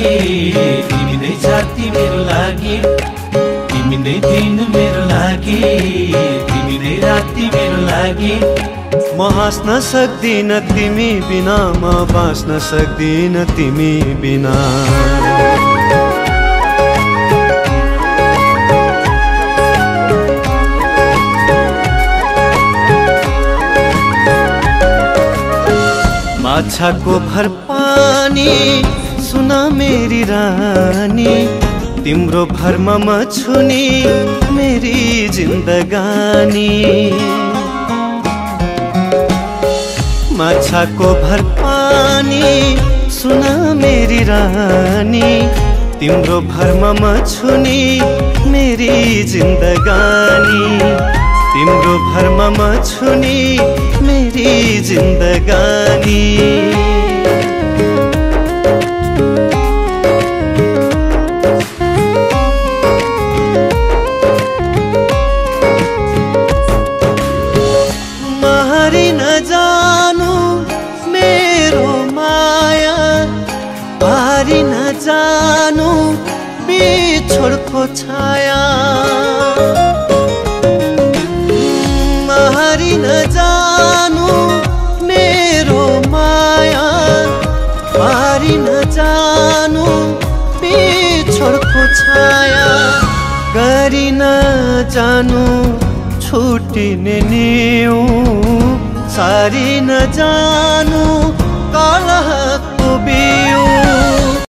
तिमी नै साथी मेरो लागि। तिमी नै दिन मेरो लागि। तिमी नै राति मेरो लागि। म हाँस्न सक्दिन तिमी बिना म बाँच्न सक्दिन तिमी बिना। माछाको भर पानी सुन मेरी रानी तिम्रो भरमा म छुनी मेरी जिन्दगानी। माछाको भर पानी सुन मेरी रानी तिम्रो भरमा म छुनी मेरी जिन्दगानी। तिम्रो भरमा म छुनी मेरी जिन्दगानी। मारी नजानु मेरो माया। हारी नजानु बिछोडको छाया। मारी नजानु मेरो माया। हारी नजानु बिछोडको छाया। गरी नजानु छुटिने निउ। सारी न जानू।